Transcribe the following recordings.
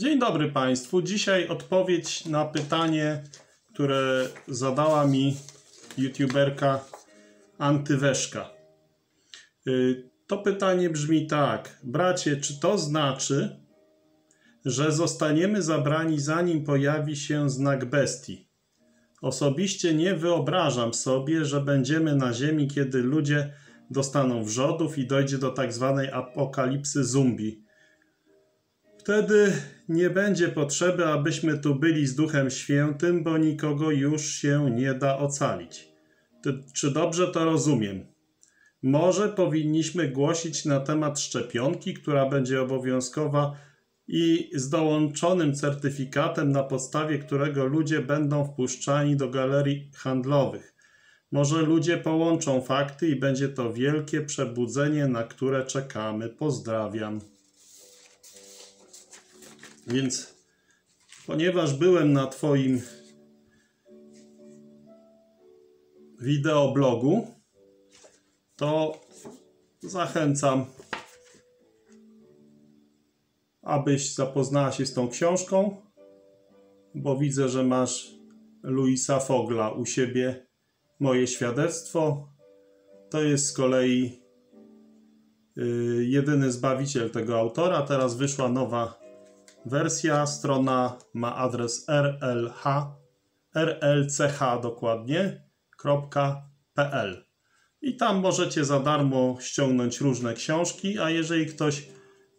Dzień dobry Państwu. Dzisiaj odpowiedź na pytanie, które zadała mi youtuberka Antyweszka. Y, To pytanie brzmi tak. Bracie, czy to znaczy, że zostaniemy zabrani zanim pojawi się znak bestii? Osobiście nie wyobrażam sobie, że będziemy na ziemi, kiedy ludzie dostaną wrzodów i dojdzie do tak zwanej apokalipsy zombie. Wtedy nie będzie potrzeby, abyśmy tu byli z Duchem Świętym, bo nikogo już się nie da ocalić. Czy dobrze to rozumiem? Może powinniśmy głosić na temat szczepionki, która będzie obowiązkowa i z dołączonym certyfikatem, na podstawie którego ludzie będą wpuszczani do galerii handlowych. Może ludzie połączą fakty i będzie to wielkie przebudzenie, na które czekamy. Pozdrawiam. Więc, ponieważ byłem na Twoim wideoblogu, to zachęcam, abyś zapoznała się z tą książką, bo widzę, że masz Luisa Fogla u siebie. Moje świadectwo to jest z kolei yy, jedyny zbawiciel tego autora. Teraz wyszła nowa wersja. Strona ma adres rlh, rlch dokładnie, .pl. I tam możecie za darmo ściągnąć różne książki, a jeżeli ktoś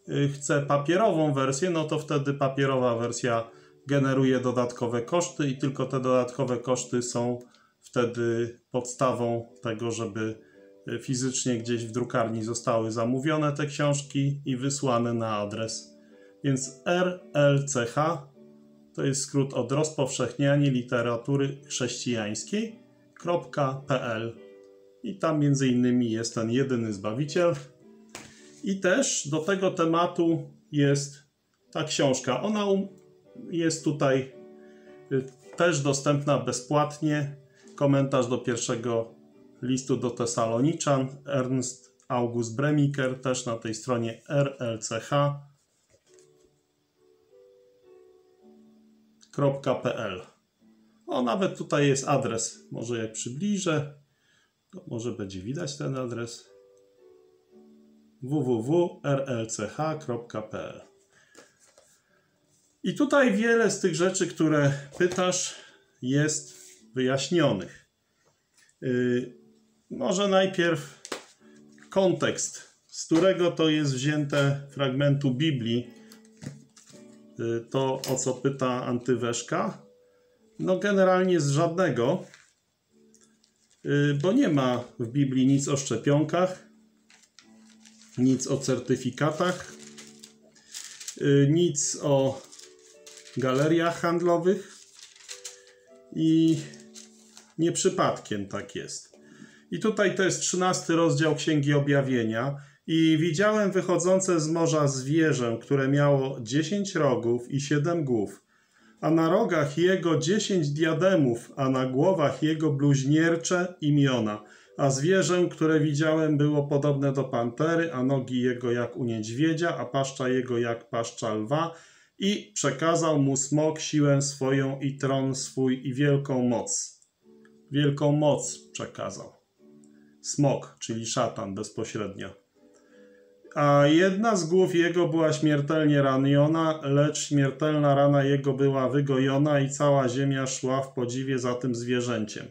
y, chce papierową wersję, no to wtedy papierowa wersja generuje dodatkowe koszty i tylko te dodatkowe koszty są wtedy podstawą tego, żeby y, fizycznie gdzieś w drukarni zostały zamówione te książki i wysłane na adres. Więc RLCH to jest skrót od rozpowszechnianie literatury chrześcijańskiej.pl i tam między innymi jest ten jedyny Zbawiciel. I też do tego tematu jest ta książka. Ona jest tutaj y, też dostępna bezpłatnie. Komentarz do pierwszego listu do Tesaloniczan. Ernst August Bremiker też na tej stronie rlch.pl. O, nawet tutaj jest adres. Może jak przybliżę, to może będzie widać ten adres www.rlch.pl I tutaj wiele z tych rzeczy, które pytasz, jest wyjaśnionych. Yy, może najpierw kontekst, z którego to jest wzięte fragmentu Biblii, to o co pyta Antyweszka. No generalnie z żadnego, Y, bo nie ma w Biblii nic o szczepionkach, nic o certyfikatach, y, nic o galeriach handlowych i nie przypadkiem tak jest. I tutaj to jest trzynasty rozdział Księgi Objawienia i widziałem wychodzące z morza zwierzę, które miało dziesięć rogów i siedem głów a na rogach jego dziesięć diademów, a na głowach jego bluźniercze imiona. A zwierzę, które widziałem, było podobne do pantery, a nogi jego jak u niedźwiedzia, a paszcza jego jak paszcza lwa. I przekazał mu smok siłę swoją i tron swój i wielką moc. Wielką moc przekazał. Smok, czyli szatan bezpośrednio a jedna z głów jego była śmiertelnie raniona, lecz śmiertelna rana jego była wygojona i cała ziemia szła w podziwie za tym zwierzęciem.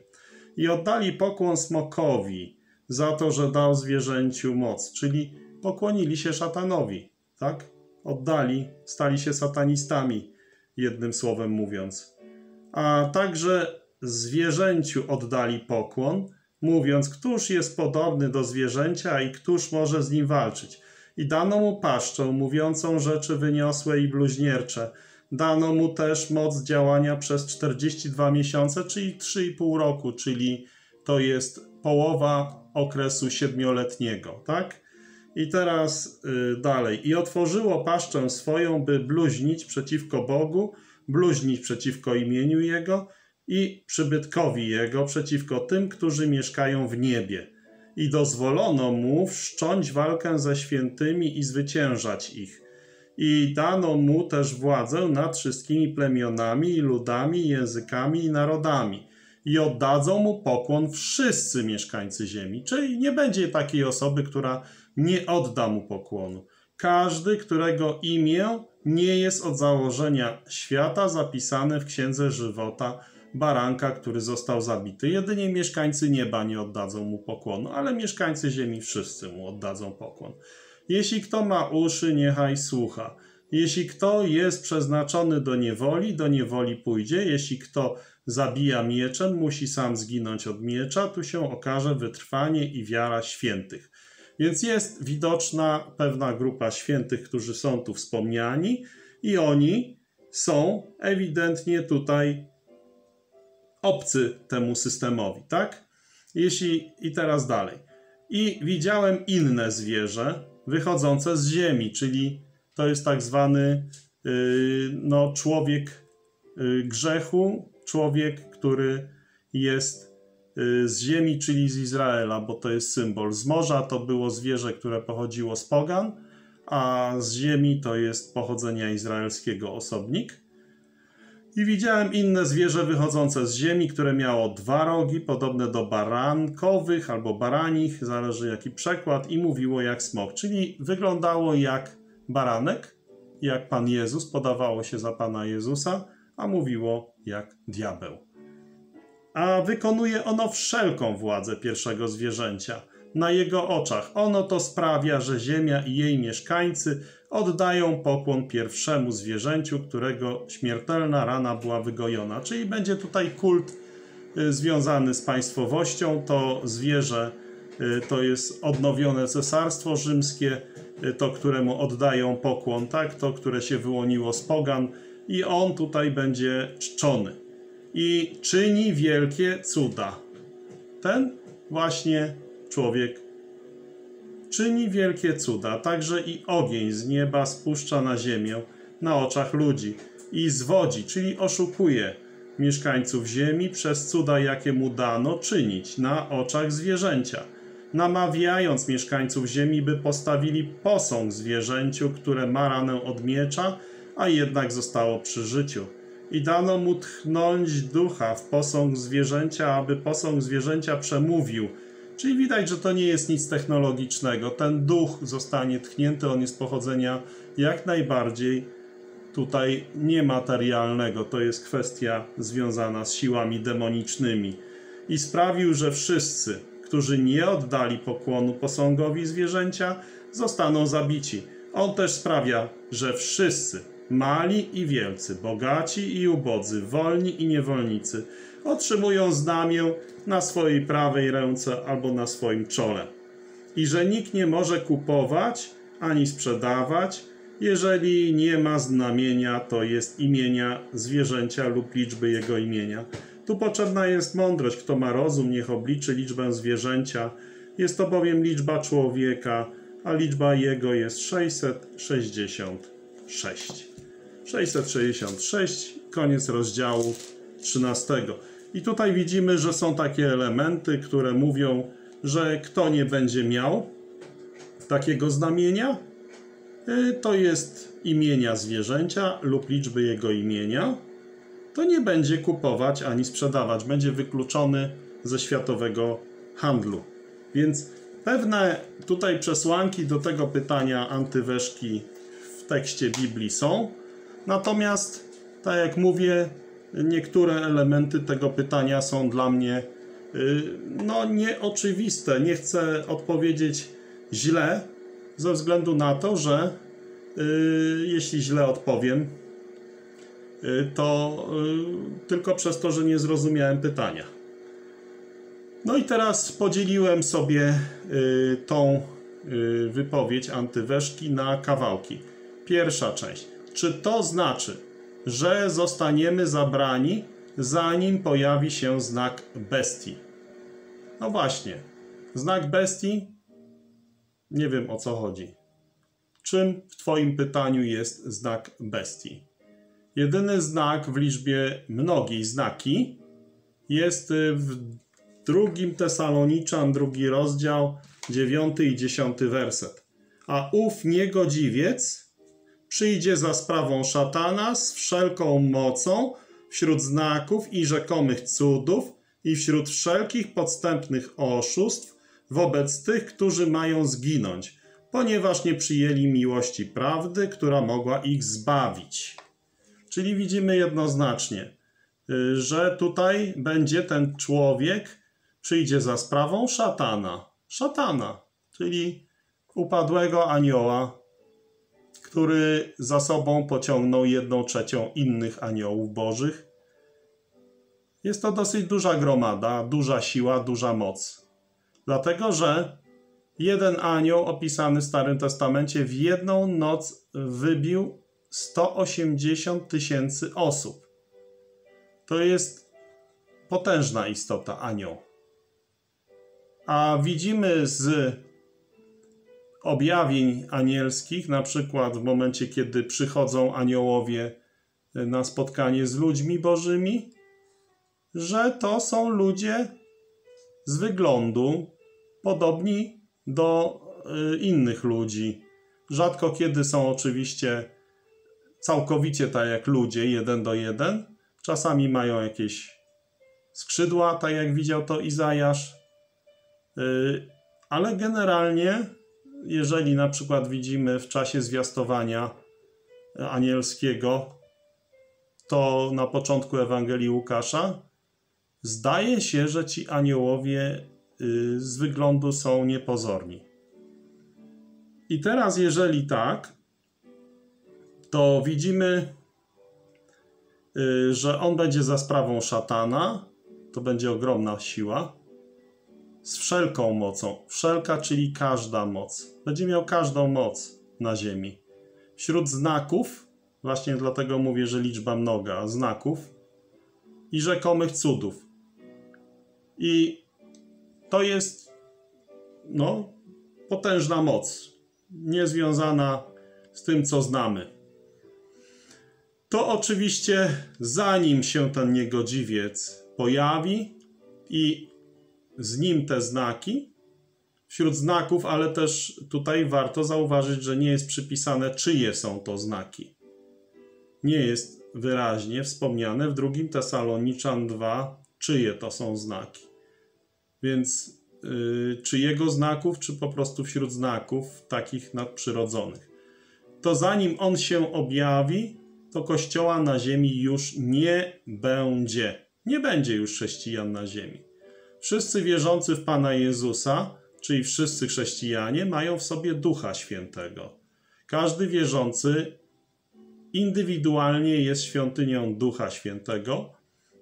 I oddali pokłon smokowi za to, że dał zwierzęciu moc, czyli pokłonili się szatanowi, tak? Oddali, stali się satanistami, jednym słowem mówiąc. A także zwierzęciu oddali pokłon, mówiąc, któż jest podobny do zwierzęcia i któż może z nim walczyć. I dano mu paszczę, mówiącą rzeczy wyniosłe i bluźniercze. Dano mu też moc działania przez 42 miesiące, czyli 3,5 roku, czyli to jest połowa okresu siedmioletniego, tak? I teraz y, dalej. I otworzyło paszczę swoją, by bluźnić przeciwko Bogu, bluźnić przeciwko imieniu Jego i przybytkowi Jego, przeciwko tym, którzy mieszkają w niebie i dozwolono mu wszcząć walkę ze świętymi i zwyciężać ich. I dano mu też władzę nad wszystkimi plemionami, ludami, językami i narodami. I oddadzą mu pokłon wszyscy mieszkańcy ziemi. Czyli nie będzie takiej osoby, która nie odda mu pokłonu. Każdy, którego imię nie jest od założenia świata zapisane w księdze żywota baranka, który został zabity. Jedynie mieszkańcy nieba nie oddadzą mu pokłonu, ale mieszkańcy ziemi wszyscy mu oddadzą pokłon. Jeśli kto ma uszy, niechaj słucha. Jeśli kto jest przeznaczony do niewoli, do niewoli pójdzie. Jeśli kto zabija mieczem, musi sam zginąć od miecza. Tu się okaże wytrwanie i wiara świętych. Więc jest widoczna pewna grupa świętych, którzy są tu wspomniani, i oni są ewidentnie tutaj obcy temu systemowi, tak? Jeśli i teraz dalej. I widziałem inne zwierzę wychodzące z ziemi, czyli to jest tak zwany yy, no, człowiek yy, grzechu, człowiek, który jest yy, z ziemi, czyli z Izraela, bo to jest symbol. Z morza to było zwierzę, które pochodziło z Pogan, a z ziemi to jest pochodzenia izraelskiego osobnik. I widziałem inne zwierzę wychodzące z ziemi, które miało dwa rogi, podobne do barankowych albo baranich, zależy jaki przekład, i mówiło jak smok, czyli wyglądało jak baranek, jak Pan Jezus, podawało się za Pana Jezusa, a mówiło jak diabeł. A wykonuje ono wszelką władzę pierwszego zwierzęcia na jego oczach. Ono to sprawia, że ziemia i jej mieszkańcy oddają pokłon pierwszemu zwierzęciu, którego śmiertelna rana była wygojona. Czyli będzie tutaj kult y, związany z państwowością. To zwierzę y, to jest odnowione cesarstwo rzymskie, y, to któremu oddają pokłon, tak? To, które się wyłoniło z pogan i on tutaj będzie czczony. I czyni wielkie cuda. Ten właśnie człowiek czyni wielkie cuda, także i ogień z nieba spuszcza na ziemię na oczach ludzi i zwodzi, czyli oszukuje mieszkańców ziemi przez cuda, jakie mu dano czynić na oczach zwierzęcia, namawiając mieszkańców ziemi, by postawili posąg zwierzęciu, które ma ranę od miecza, a jednak zostało przy życiu. I dano mu tchnąć ducha w posąg zwierzęcia, aby posąg zwierzęcia przemówił – Czyli widać, że to nie jest nic technologicznego. Ten duch zostanie tchnięty, on jest pochodzenia jak najbardziej tutaj niematerialnego. To jest kwestia związana z siłami demonicznymi. I sprawił, że wszyscy, którzy nie oddali pokłonu posągowi zwierzęcia, zostaną zabici. On też sprawia, że wszyscy, mali i wielcy, bogaci i ubodzy, wolni i niewolnicy, otrzymują znamię na swojej prawej ręce albo na swoim czole. I że nikt nie może kupować ani sprzedawać, jeżeli nie ma znamienia, to jest imienia zwierzęcia lub liczby jego imienia. Tu potrzebna jest mądrość. Kto ma rozum, niech obliczy liczbę zwierzęcia. Jest to bowiem liczba człowieka, a liczba jego jest 666. 666, koniec rozdziału 13. I tutaj widzimy, że są takie elementy, które mówią, że kto nie będzie miał takiego znamienia, y, to jest imienia zwierzęcia lub liczby jego imienia, to nie będzie kupować ani sprzedawać, będzie wykluczony ze światowego handlu. Więc pewne tutaj przesłanki do tego pytania antyweszki w tekście Biblii są, natomiast, tak jak mówię, niektóre elementy tego pytania są dla mnie y, no nieoczywiste. Nie chcę odpowiedzieć źle ze względu na to, że y, jeśli źle odpowiem, y, to tylko przez to, że nie zrozumiałem pytania. No i teraz podzieliłem sobie tą wypowiedź antyweszki na kawałki. Pierwsza część. Czy to znaczy, że zostaniemy zabrani, zanim pojawi się znak bestii. No właśnie, znak bestii? Nie wiem o co chodzi. Czym w Twoim pytaniu jest znak bestii? Jedyny znak w liczbie mnogiej znaki jest w drugim Tesaloniczan, drugi rozdział, dziewiąty i dziesiąty werset. A ów niegodziwiec przyjdzie za sprawą szatana z wszelką mocą wśród znaków i rzekomych cudów i wśród wszelkich podstępnych oszustw wobec tych, którzy mają zginąć, ponieważ nie przyjęli miłości prawdy, która mogła ich zbawić. Czyli widzimy jednoznacznie, y, że tutaj będzie ten człowiek, przyjdzie za sprawą szatana. Szatana, czyli upadłego anioła, który za sobą pociągnął jedną trzecią innych aniołów bożych. Jest to dosyć duża gromada, duża siła, duża moc. Dlatego, że jeden anioł opisany w Starym Testamencie w jedną noc wybił 180 tysięcy osób. To jest potężna istota anioł. A widzimy z objawień anielskich, na przykład w momencie, kiedy przychodzą aniołowie na spotkanie z ludźmi bożymi, że to są ludzie z wyglądu podobni do y, innych ludzi. Rzadko kiedy są oczywiście całkowicie tak jak ludzie, jeden do jeden. Czasami mają jakieś skrzydła, tak jak widział to Izajasz. Y, ale generalnie jeżeli na przykład widzimy w czasie zwiastowania anielskiego, to na początku Ewangelii Łukasza, zdaje się, że ci aniołowie y, z wyglądu są niepozorni. I teraz, jeżeli tak, to widzimy, y, że on będzie za sprawą szatana, to będzie ogromna siła z wszelką mocą. Wszelka, czyli każda moc. Będzie miał każdą moc na ziemi. Wśród znaków, właśnie dlatego mówię, że liczba mnoga znaków i rzekomych cudów. I to jest no, potężna moc, niezwiązana z tym, co znamy. To oczywiście zanim się ten niegodziwiec pojawi i z nim te znaki. Wśród znaków, ale też tutaj warto zauważyć, że nie jest przypisane, czyje są to znaki. Nie jest wyraźnie wspomniane w drugim Tesaloniczan 2, czyje to są znaki. Więc yy, czy jego znaków, czy po prostu wśród znaków takich nadprzyrodzonych. To zanim on się objawi, to kościoła na ziemi już nie będzie. Nie będzie już chrześcijan na ziemi. Wszyscy wierzący w Pana Jezusa, czyli wszyscy chrześcijanie, mają w sobie Ducha Świętego. Każdy wierzący indywidualnie jest świątynią Ducha Świętego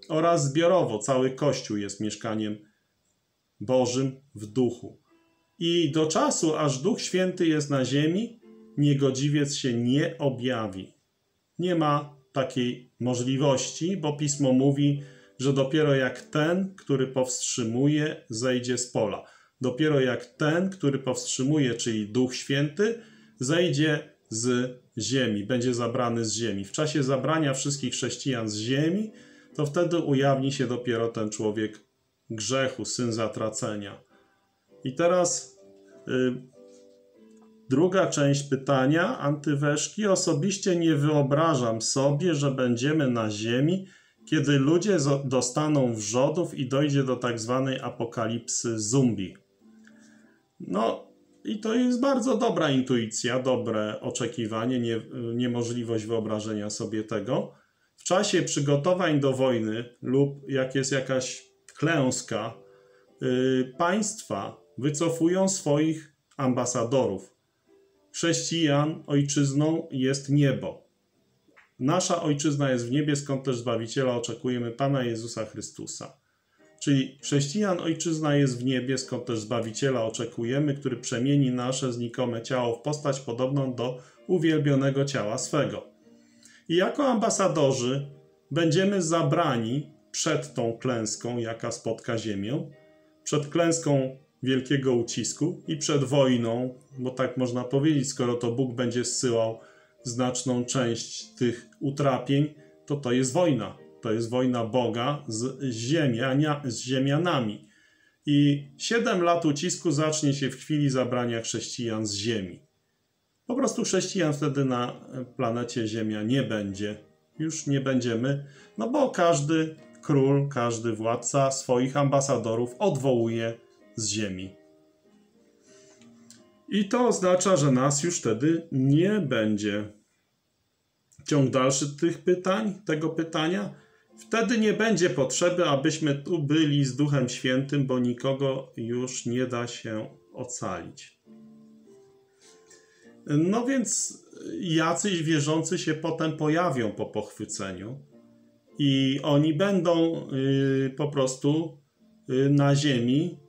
oraz zbiorowo cały Kościół jest mieszkaniem Bożym w duchu. I do czasu, aż Duch Święty jest na ziemi, niegodziwiec się nie objawi. Nie ma takiej możliwości, bo pismo mówi, że dopiero jak ten, który powstrzymuje, zejdzie z pola. Dopiero jak ten, który powstrzymuje, czyli Duch Święty, zejdzie z ziemi, będzie zabrany z ziemi. W czasie zabrania wszystkich chrześcijan z ziemi, to wtedy ujawni się dopiero ten człowiek grzechu, syn zatracenia. I teraz y, druga część pytania antyweszki. Osobiście nie wyobrażam sobie, że będziemy na ziemi kiedy ludzie dostaną wrzodów i dojdzie do tak zwanej apokalipsy zombie. No i to jest bardzo dobra intuicja, dobre oczekiwanie, nie, niemożliwość wyobrażenia sobie tego. W czasie przygotowań do wojny lub jak jest jakaś klęska, yy, państwa wycofują swoich ambasadorów. Chrześcijan ojczyzną jest niebo. Nasza ojczyzna jest w niebie, skąd też Zbawiciela oczekujemy Pana Jezusa Chrystusa. Czyli chrześcijan ojczyzna jest w niebie, skąd też Zbawiciela oczekujemy, który przemieni nasze znikome ciało w postać podobną do uwielbionego ciała swego. I jako ambasadorzy będziemy zabrani przed tą klęską, jaka spotka Ziemię, przed klęską wielkiego ucisku i przed wojną, bo tak można powiedzieć, skoro to Bóg będzie zsyłał znaczną część tych utrapień, to to jest wojna. To jest wojna Boga z, ziemia, z ziemianami. I siedem lat ucisku zacznie się w chwili zabrania chrześcijan z ziemi. Po prostu chrześcijan wtedy na planecie Ziemia nie będzie. Już nie będziemy, no bo każdy król, każdy władca swoich ambasadorów odwołuje z ziemi. I to oznacza, że nas już wtedy nie będzie. Ciąg dalszy tych pytań, tego pytania. Wtedy nie będzie potrzeby, abyśmy tu byli z Duchem Świętym, bo nikogo już nie da się ocalić. No więc jacyś wierzący się potem pojawią po pochwyceniu i oni będą y, po prostu y, na ziemi,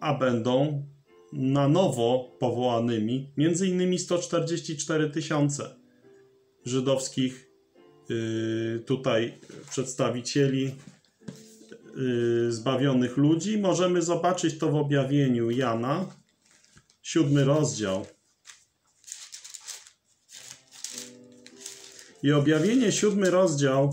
a będą na nowo powołanymi, między innymi 144 tysiące żydowskich y, tutaj przedstawicieli zbawionych ludzi. Możemy zobaczyć to w objawieniu Jana, siódmy rozdział. I objawienie, siódmy rozdział,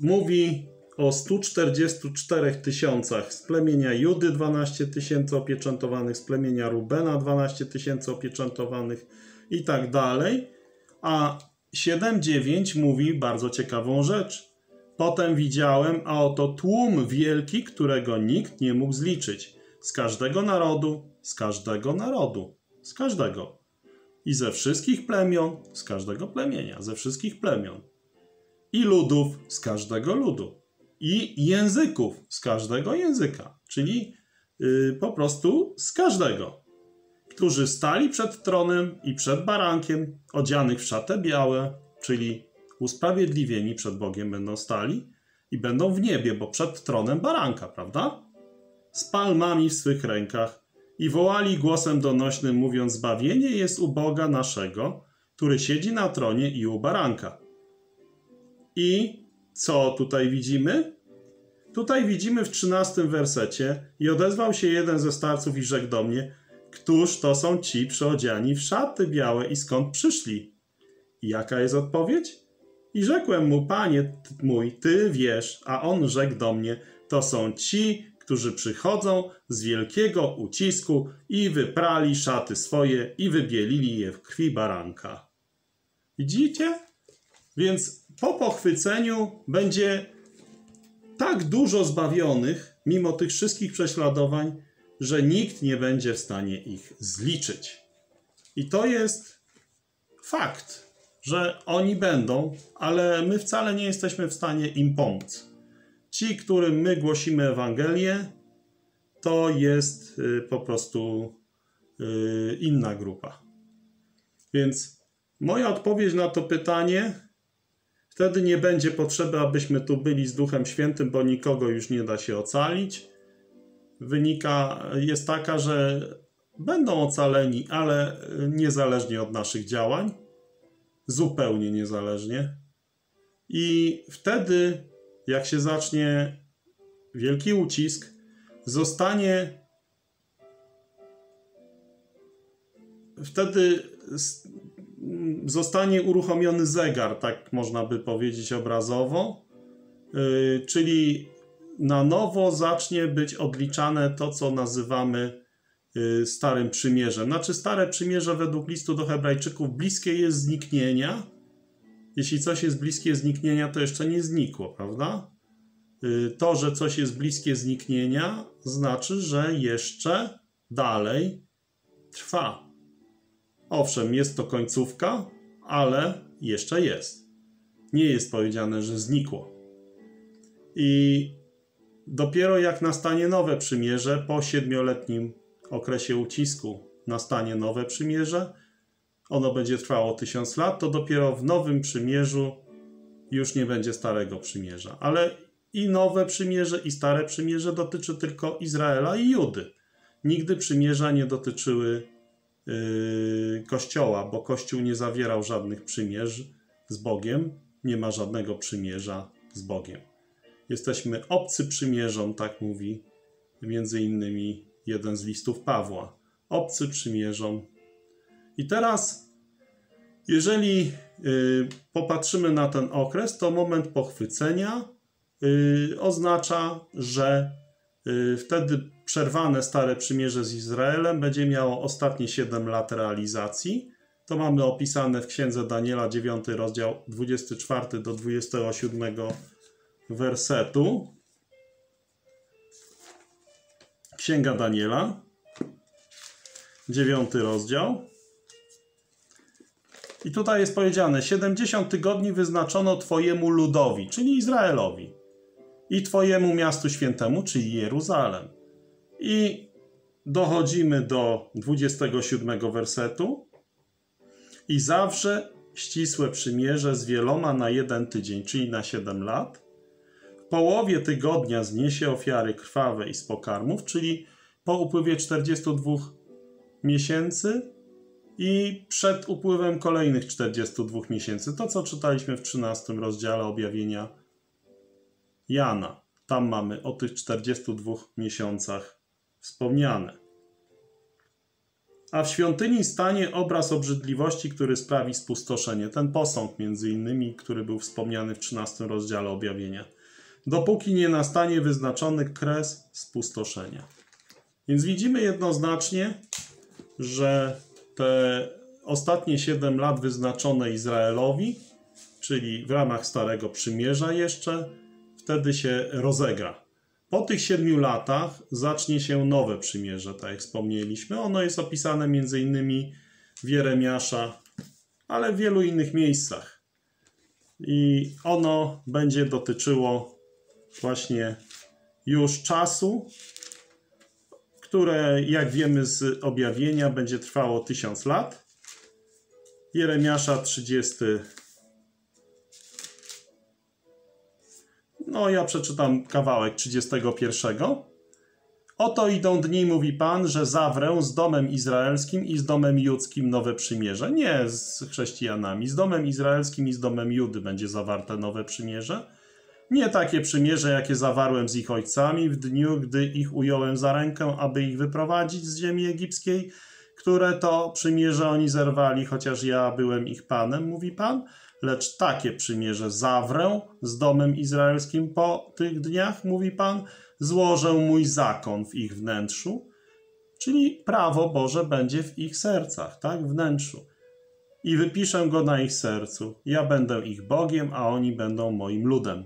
mówi o 144 tysiącach z plemienia Judy, 12 tysięcy opieczętowanych, z plemienia Rubena, 12 tysięcy opieczętowanych i tak dalej. A 7.9 mówi bardzo ciekawą rzecz. Potem widziałem, a oto tłum wielki, którego nikt nie mógł zliczyć. Z każdego narodu, z każdego narodu, z każdego. I ze wszystkich plemion, z każdego plemienia, ze wszystkich plemion i ludów z każdego ludu, i języków z każdego języka, czyli yy, po prostu z każdego, którzy stali przed tronem i przed barankiem, odzianych w szatę białe, czyli usprawiedliwieni przed Bogiem będą stali i będą w niebie, bo przed tronem baranka, prawda? Z palmami w swych rękach i wołali głosem donośnym, mówiąc: Zbawienie jest u Boga naszego, który siedzi na tronie i u baranka. I co tutaj widzimy? Tutaj widzimy w trzynastym wersecie i odezwał się jeden ze starców i rzekł do mnie, któż to są ci przyodziani w szaty białe i skąd przyszli? I jaka jest odpowiedź? I rzekłem mu, panie mój, ty wiesz, a on rzekł do mnie, to są ci, którzy przychodzą z wielkiego ucisku i wyprali szaty swoje i wybielili je w krwi baranka. Widzicie? Więc po pochwyceniu będzie tak dużo zbawionych, mimo tych wszystkich prześladowań, że nikt nie będzie w stanie ich zliczyć. I to jest fakt, że oni będą, ale my wcale nie jesteśmy w stanie im pomóc. Ci, którym my głosimy Ewangelię, to jest y, po prostu y, inna grupa. Więc moja odpowiedź na to pytanie Wtedy nie będzie potrzeby, abyśmy tu byli z Duchem Świętym, bo nikogo już nie da się ocalić. Wynika jest taka, że będą ocaleni, ale niezależnie od naszych działań, zupełnie niezależnie. I wtedy, jak się zacznie wielki ucisk, zostanie wtedy zostanie uruchomiony zegar, tak można by powiedzieć obrazowo, yy, czyli na nowo zacznie być odliczane to, co nazywamy yy, Starym Przymierzem. Znaczy, Stare Przymierze według listu do Hebrajczyków bliskie jest zniknienia. Jeśli coś jest bliskie zniknienia, to jeszcze nie znikło, prawda? Yy, to, że coś jest bliskie zniknienia, znaczy, że jeszcze dalej trwa. Owszem, jest to końcówka, ale jeszcze jest. Nie jest powiedziane, że znikło. I dopiero jak nastanie nowe przymierze, po siedmioletnim okresie ucisku nastanie nowe przymierze, ono będzie trwało tysiąc lat, to dopiero w nowym przymierzu już nie będzie starego przymierza. Ale i nowe przymierze, i stare przymierze dotyczy tylko Izraela i Judy. Nigdy przymierza nie dotyczyły Kościoła, bo Kościół nie zawierał żadnych przymierz z Bogiem, nie ma żadnego przymierza z Bogiem. Jesteśmy obcy przymierzom, tak mówi między innymi jeden z listów Pawła. Obcy przymierzom. I teraz, jeżeli yy, popatrzymy na ten okres, to moment pochwycenia yy, oznacza, że wtedy przerwane Stare Przymierze z Izraelem będzie miało ostatnie 7 lat realizacji. To mamy opisane w Księdze Daniela 9 rozdział 24 do 27 wersetu. Księga Daniela, 9 rozdział. I tutaj jest powiedziane: 70 tygodni wyznaczono Twojemu ludowi, czyli Izraelowi, i Twojemu miastu świętemu, czyli Jeruzalem. I dochodzimy do 27 wersetu. I zawsze ścisłe przymierze z wieloma na jeden tydzień, czyli na 7 lat. W połowie tygodnia zniesie ofiary krwawe i z pokarmów, czyli po upływie 42 miesięcy i przed upływem kolejnych 42 miesięcy. To, co czytaliśmy w 13 rozdziale objawienia Jana. Tam mamy o tych 42 miesiącach wspomniane. A w świątyni stanie obraz obrzydliwości, który sprawi spustoszenie. Ten posąg, między innymi, który był wspomniany w 13 rozdziale objawienia. Dopóki nie nastanie wyznaczony kres spustoszenia. Więc widzimy jednoznacznie, że te ostatnie 7 lat wyznaczone Izraelowi, czyli w ramach Starego Przymierza jeszcze, wtedy się rozegra. Po tych siedmiu latach zacznie się nowe przymierze, tak jak wspomnieliśmy. Ono jest opisane innymi w Jeremiasza, ale w wielu innych miejscach. I ono będzie dotyczyło właśnie już czasu, które, jak wiemy z objawienia, będzie trwało tysiąc lat. Jeremiasza 30. No, ja przeczytam kawałek 31. Oto idą dni, mówi Pan, że zawrę z domem izraelskim i z domem judzkim nowe przymierze. Nie z chrześcijanami. Z domem izraelskim i z domem Judy będzie zawarte nowe przymierze nie takie przymierze, jakie zawarłem z ich ojcami w dniu, gdy ich ująłem za rękę, aby ich wyprowadzić z ziemi egipskiej, które to przymierze oni zerwali, chociaż ja byłem ich panem, mówi Pan. Lecz takie przymierze zawrę z domem izraelskim po tych dniach, mówi Pan, złożę mój zakon w ich wnętrzu, czyli prawo Boże będzie w ich sercach, tak, wnętrzu. I wypiszę go na ich sercu. Ja będę ich Bogiem, a oni będą moim ludem.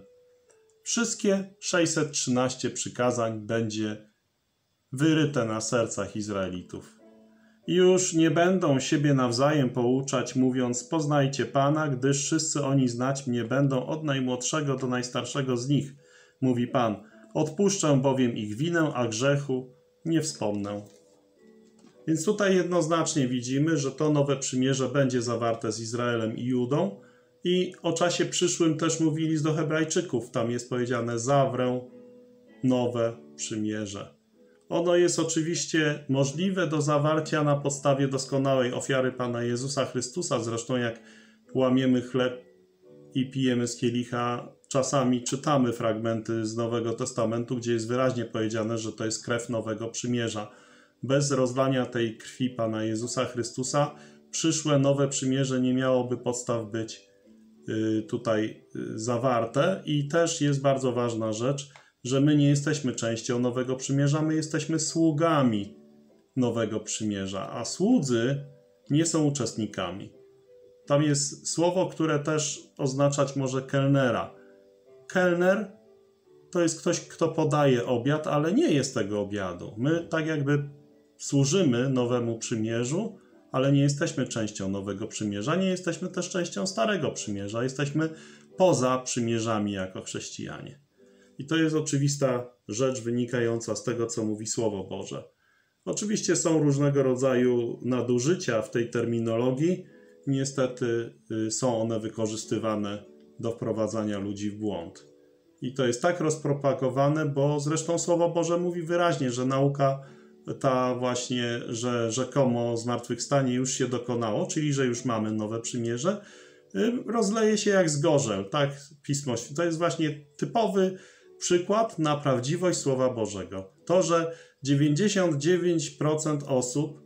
Wszystkie 613 przykazań będzie wyryte na sercach Izraelitów. Już nie będą siebie nawzajem pouczać, mówiąc: Poznajcie Pana, gdyż wszyscy oni znać mnie będą od najmłodszego do najstarszego z nich, mówi Pan. Odpuszczę bowiem ich winę, a grzechu nie wspomnę. Więc tutaj jednoznacznie widzimy, że to nowe przymierze będzie zawarte z Izraelem i Judą, i o czasie przyszłym też mówili do Hebrajczyków. Tam jest powiedziane: Zawrę nowe przymierze. Ono jest oczywiście możliwe do zawarcia na podstawie doskonałej ofiary Pana Jezusa Chrystusa. Zresztą, jak łamiemy chleb i pijemy z kielicha, czasami czytamy fragmenty z Nowego Testamentu, gdzie jest wyraźnie powiedziane, że to jest krew nowego przymierza. Bez rozlania tej krwi Pana Jezusa Chrystusa, przyszłe nowe przymierze nie miałoby podstaw być Y, tutaj y, zawarte i też jest bardzo ważna rzecz, że my nie jesteśmy częścią Nowego Przymierza, my jesteśmy sługami Nowego Przymierza, a słudzy nie są uczestnikami. Tam jest słowo, które też oznaczać może kelnera. Kelner to jest ktoś, kto podaje obiad, ale nie jest tego obiadu. My tak jakby służymy Nowemu Przymierzu, ale nie jesteśmy częścią Nowego Przymierza, nie jesteśmy też częścią Starego Przymierza, jesteśmy poza przymierzami jako chrześcijanie. I to jest oczywista rzecz wynikająca z tego, co mówi Słowo Boże. Oczywiście są różnego rodzaju nadużycia w tej terminologii, niestety y, są one wykorzystywane do wprowadzania ludzi w błąd. I to jest tak rozpropagowane, bo zresztą Słowo Boże mówi wyraźnie, że nauka ta właśnie, że rzekomo zmartwychwstanie już się dokonało, czyli że już mamy nowe przymierze, y, rozleje się jak zgorzel, tak? Pismo To jest właśnie typowy przykład na prawdziwość Słowa Bożego. To, że 99% osób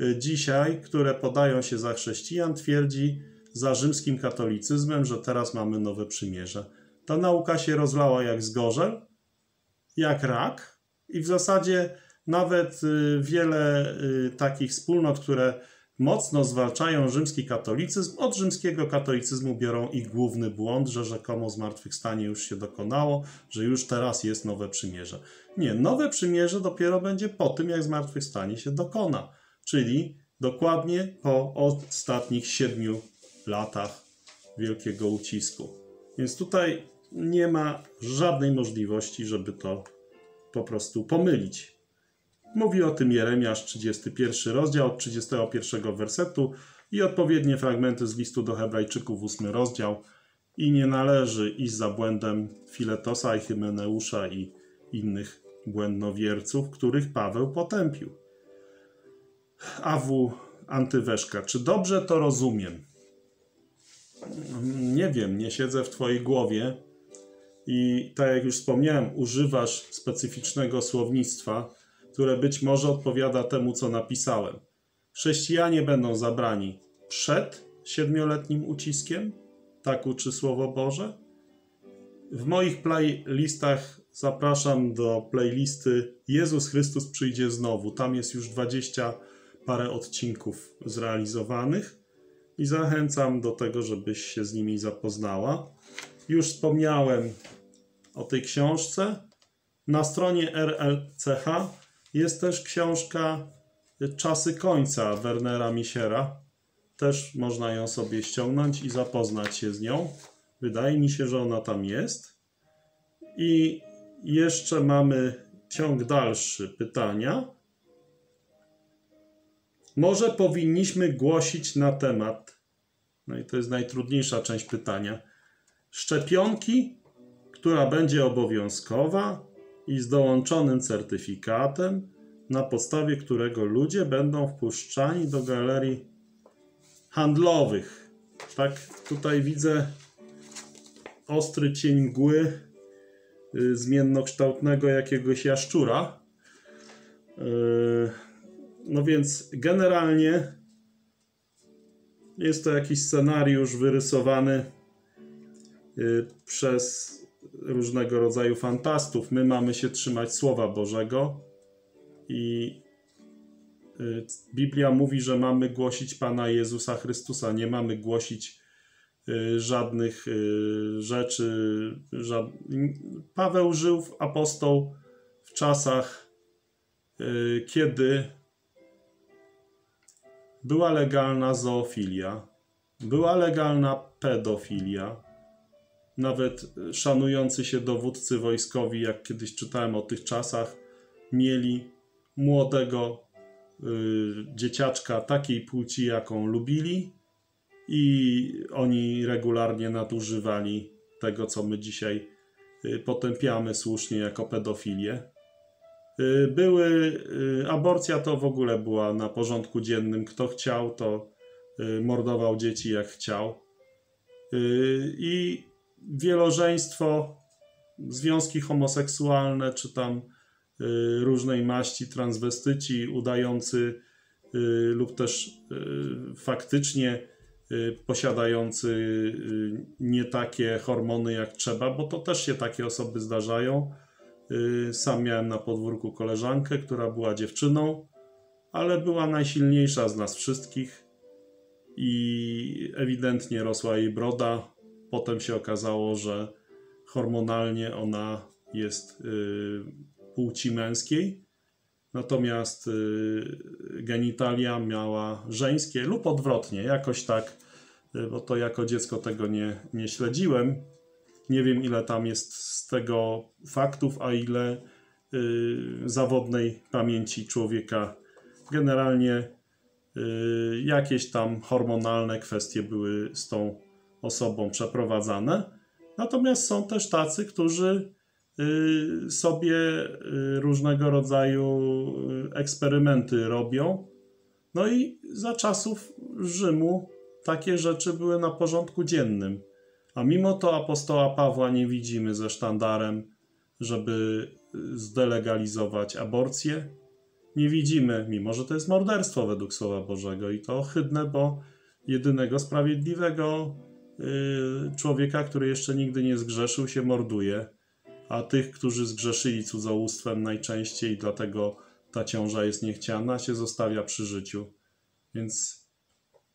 y, dzisiaj, które podają się za chrześcijan, twierdzi za rzymskim katolicyzmem, że teraz mamy nowe przymierze. Ta nauka się rozlała jak zgorzel, jak rak, I w zasadzie nawet y, wiele y, takich wspólnot, które mocno zwalczają rzymski katolicyzm, od rzymskiego katolicyzmu biorą ich główny błąd, że rzekomo zmartwychwstanie już się dokonało, że już teraz jest nowe przymierze. Nie, nowe przymierze dopiero będzie po tym, jak zmartwychwstanie się dokona, czyli dokładnie po ostatnich siedmiu latach wielkiego ucisku. Więc tutaj nie ma żadnej możliwości, żeby to po prostu pomylić. Mówi o tym Jeremiasz 31 rozdział od 31 wersetu i odpowiednie fragmenty z listu do Hebrajczyków 8 rozdział. I nie należy iść za błędem Filetosa i Hymeneusza i innych błędnowierców, których Paweł potępił. AW Antyweszka. Czy dobrze to rozumiem? Nie wiem, nie siedzę w Twojej głowie i tak jak już wspomniałem, używasz specyficznego słownictwa, które być może odpowiada temu, co napisałem. Chrześcijanie będą zabrani przed siedmioletnim uciskiem, tak uczy Słowo Boże. W moich playlistach zapraszam do playlisty Jezus Chrystus przyjdzie znowu. Tam jest już 20 parę odcinków zrealizowanych i zachęcam do tego, żebyś się z nimi zapoznała. Już wspomniałem o tej książce. Na stronie RLCH jest też książka Czasy końca Wernera Misiera. Też można ją sobie ściągnąć i zapoznać się z nią. Wydaje mi się, że ona tam jest. I jeszcze mamy ciąg dalszy pytania. Może powinniśmy głosić na temat, no i to jest najtrudniejsza część pytania, szczepionki, która będzie obowiązkowa i z dołączonym certyfikatem, na podstawie którego ludzie będą wpuszczani do galerii handlowych. Tak, tutaj widzę ostry cień mgły y, zmiennokształtnego jakiegoś jaszczura. Y, no więc generalnie jest to jakiś scenariusz wyrysowany y, przez różnego rodzaju fantastów. My mamy się trzymać Słowa Bożego i y, Biblia mówi, że mamy głosić Pana Jezusa Chrystusa, nie mamy głosić y, żadnych rzeczy. Paweł żył, apostoł, w czasach, kiedy była legalna zoofilia, była legalna pedofilia. Nawet szanujący się dowódcy wojskowi, jak kiedyś czytałem o tych czasach, mieli młodego y, dzieciaczka takiej płci, jaką lubili, i oni regularnie nadużywali tego, co my dzisiaj y, potępiamy słusznie jako pedofilię. Y, były, y, aborcja to w ogóle była na porządku dziennym. Kto chciał, to y, mordował dzieci jak chciał. I wielożeństwo, związki homoseksualne, czy tam różnej maści transwestyci udający lub też faktycznie posiadający nie takie hormony jak trzeba, bo to też się takie osoby zdarzają Y, sam miałem na podwórku koleżankę, która była dziewczyną, ale była najsilniejsza z nas wszystkich i ewidentnie rosła jej broda. Potem się okazało, że hormonalnie ona jest y, płci męskiej, natomiast y, genitalia miała żeńskie lub odwrotnie, jakoś tak, bo to jako dziecko tego nie, nie śledziłem nie wiem, ile tam jest z tego faktów, a ile y, zawodnej pamięci człowieka. Generalnie y, jakieś tam hormonalne kwestie były z tą osobą przeprowadzane. Natomiast są też tacy, którzy y, sobie różnego rodzaju eksperymenty robią. No i za czasów Rzymu takie rzeczy były na porządku dziennym. A mimo to apostoła Pawła nie widzimy ze sztandarem, żeby zdelegalizować aborcję. Nie widzimy, mimo że to jest morderstwo według Słowa Bożego i to ohydne, bo jedynego sprawiedliwego człowieka, który jeszcze nigdy nie zgrzeszył, się morduje. a tych, którzy zgrzeszyli cudzołóstwem najczęściej, dlatego ta ciąża jest niechciana, się zostawia przy życiu. Więc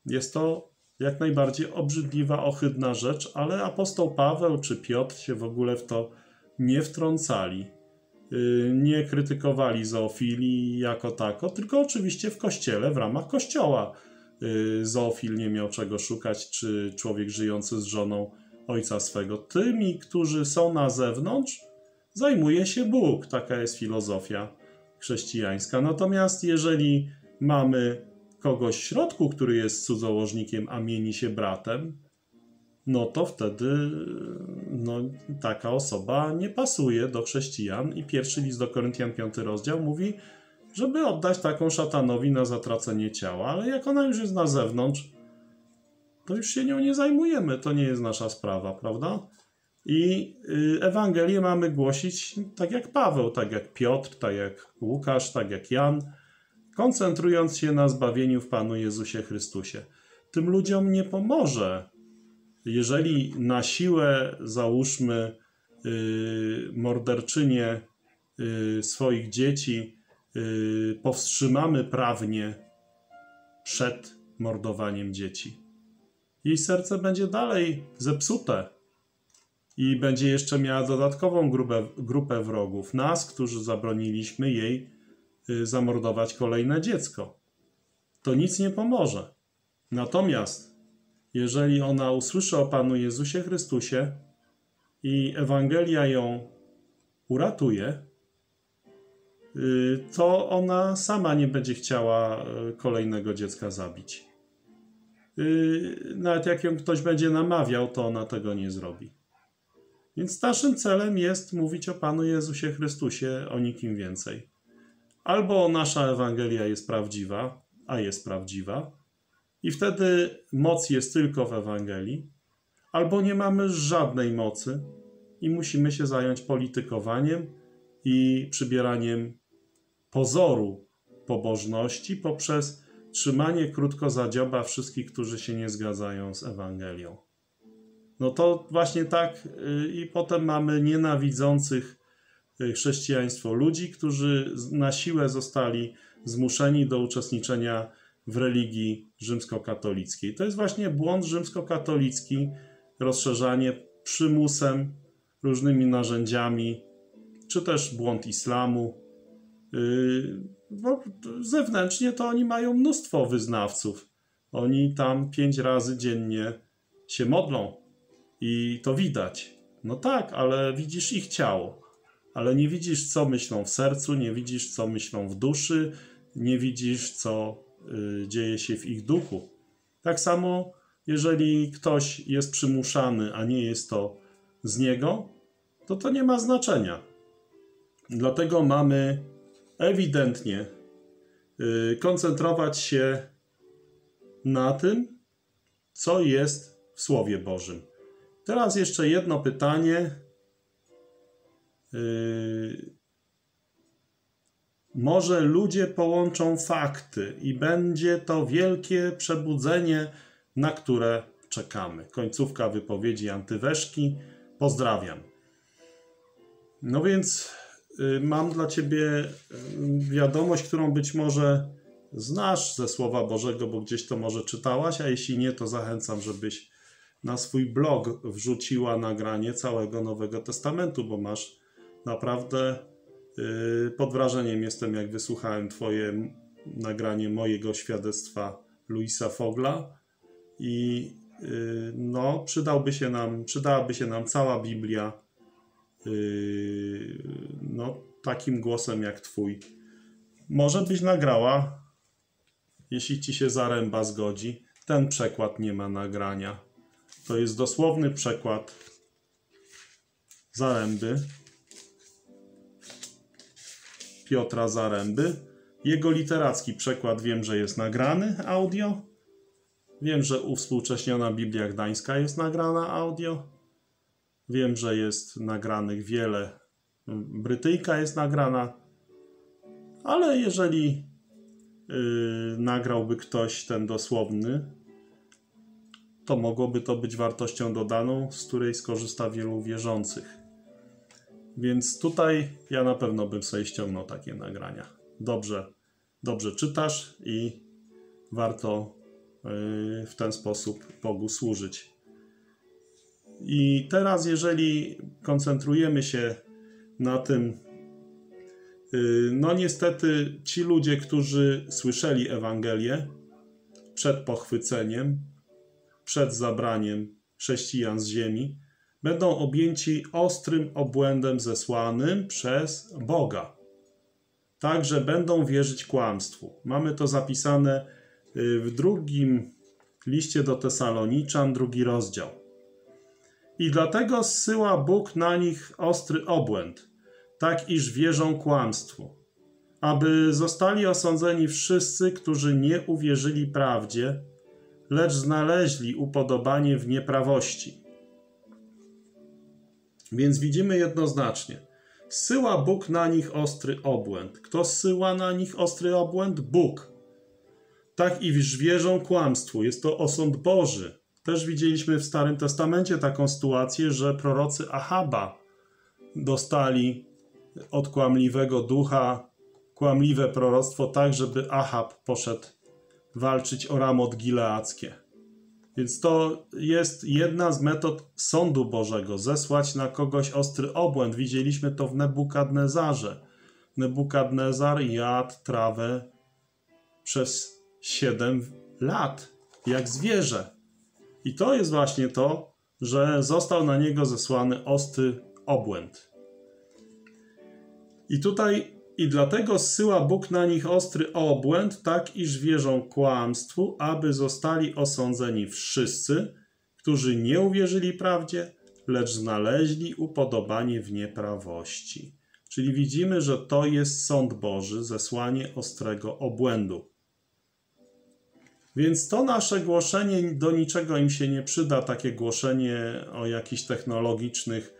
jest to jak najbardziej obrzydliwa, ohydna rzecz, ale apostoł Paweł czy Piotr się w ogóle w to nie wtrącali. Y, nie krytykowali zoofilii jako tako, tylko oczywiście w kościele, w ramach kościoła. Y, zoofil nie miał czego szukać, czy człowiek żyjący z żoną ojca swego. Tymi, którzy są na zewnątrz, zajmuje się Bóg. Taka jest filozofia chrześcijańska. Natomiast jeżeli mamy kogoś w środku, który jest cudzołożnikiem, a mieni się bratem, no to wtedy no, taka osoba nie pasuje do chrześcijan. I pierwszy list do Koryntian, piąty rozdział mówi, żeby oddać taką szatanowi na zatracenie ciała, ale jak ona już jest na zewnątrz, to już się nią nie zajmujemy, to nie jest nasza sprawa, prawda? I y, Ewangelię mamy głosić tak jak Paweł, tak jak Piotr, tak jak Łukasz, tak jak Jan, koncentrując się na zbawieniu w Panu Jezusie Chrystusie. Tym ludziom nie pomoże, jeżeli na siłę załóżmy yy, yy, swoich dzieci, powstrzymamy prawnie przed mordowaniem dzieci. Jej serce będzie dalej zepsute i będzie jeszcze miała dodatkową grupę, grupę wrogów, nas, którzy zabroniliśmy jej Y, zamordować kolejne dziecko. To nic nie pomoże. Natomiast jeżeli ona usłyszy o Panu Jezusie Chrystusie i Ewangelia ją uratuje, y, to ona sama nie będzie chciała y, kolejnego dziecka zabić. Nawet jak ją ktoś będzie namawiał, to ona tego nie zrobi. Więc naszym celem jest mówić o Panu Jezusie Chrystusie, o nikim więcej. Albo nasza Ewangelia jest prawdziwa, a jest prawdziwa, i wtedy moc jest tylko w Ewangelii, albo nie mamy żadnej mocy i musimy się zająć politykowaniem i przybieraniem pozoru pobożności poprzez trzymanie krótko za dzioba wszystkich, którzy się nie zgadzają z Ewangelią. No to właśnie tak, y, i potem mamy nienawidzących Y, chrześcijaństwo ludzi, którzy na siłę zostali zmuszeni do uczestniczenia w religii rzymskokatolickiej. To jest właśnie błąd rzymskokatolicki, rozszerzanie przymusem, różnymi narzędziami, czy też błąd islamu. Bo zewnętrznie to oni mają mnóstwo wyznawców. Oni tam pięć razy dziennie się modlą i to widać. No tak, ale widzisz ich ciało ale nie widzisz, co myślą w sercu, nie widzisz, co myślą w duszy, nie widzisz, co y, dzieje się w ich duchu. Tak samo, jeżeli ktoś jest przymuszany, a nie jest to z niego, to to nie ma znaczenia. Dlatego mamy ewidentnie y, koncentrować się na tym, co jest w Słowie Bożym. Teraz jeszcze jedno pytanie, Yy, może ludzie połączą fakty i będzie to wielkie przebudzenie, na które czekamy. Końcówka wypowiedzi Antyweszki. Pozdrawiam. No więc mam dla Ciebie yy, wiadomość, którą być może znasz ze Słowa Bożego, bo gdzieś to może czytałaś, a jeśli nie, to zachęcam, żebyś na swój blog wrzuciła nagranie całego Nowego Testamentu, bo masz Naprawdę yy, pod wrażeniem jestem, jak wysłuchałem Twoje nagranie mojego świadectwa Luisa Fogla. I no, przydałby się nam, przydałaby się nam cała Biblia yy, no, takim głosem jak Twój. Może byś nagrała, jeśli Ci się zaręba zgodzi. Ten przekład nie ma nagrania. To jest dosłowny przekład zaręby. Piotra Zaręby. Jego literacki przekład wiem, że jest nagrany audio. Wiem, że uwspółcześniona Biblia Gdańska jest nagrana audio. Wiem, że jest nagranych wiele. Brytyjka jest nagrana. Ale jeżeli yy, nagrałby ktoś ten dosłowny, to mogłoby to być wartością dodaną, z której skorzysta wielu wierzących. Więc tutaj ja na pewno bym sobie ściągnął takie nagrania. Dobrze, dobrze czytasz i warto yy, w ten sposób Bogu służyć. I teraz, jeżeli koncentrujemy się na tym, yy, no niestety ci ludzie, którzy słyszeli Ewangelię przed pochwyceniem, przed zabraniem chrześcijan z ziemi, będą objęci ostrym obłędem zesłanym przez Boga. Także będą wierzyć kłamstwu. Mamy to zapisane y, w drugim liście do Tesaloniczan, drugi rozdział. I dlatego zsyła Bóg na nich ostry obłęd, tak iż wierzą kłamstwu, aby zostali osądzeni wszyscy, którzy nie uwierzyli prawdzie, lecz znaleźli upodobanie w nieprawości. Więc widzimy jednoznacznie, zsyła Bóg na nich ostry obłęd. Kto zsyła na nich ostry obłęd? Bóg. Tak i wierzą kłamstwu. Jest to osąd Boży. Też widzieliśmy w Starym Testamencie taką sytuację, że prorocy Ahaba dostali od kłamliwego ducha kłamliwe proroctwo, tak żeby Ahab poszedł walczyć o Ramot Gileackie. Więc to jest jedna z metod sądu Bożego, zesłać na kogoś ostry obłęd. Widzieliśmy to w Nebukadnezarze. Nebukadnezar jadł trawę przez 7 lat, jak zwierzę. I to jest właśnie to, że został na niego zesłany ostry obłęd. I tutaj i dlatego zsyła Bóg na nich ostry obłęd, tak iż wierzą kłamstwu, aby zostali osądzeni wszyscy, którzy nie uwierzyli prawdzie, lecz znaleźli upodobanie w nieprawości. Czyli widzimy, że to jest sąd Boży, zesłanie ostrego obłędu. Więc to nasze głoszenie do niczego im się nie przyda, takie głoszenie o jakichś technologicznych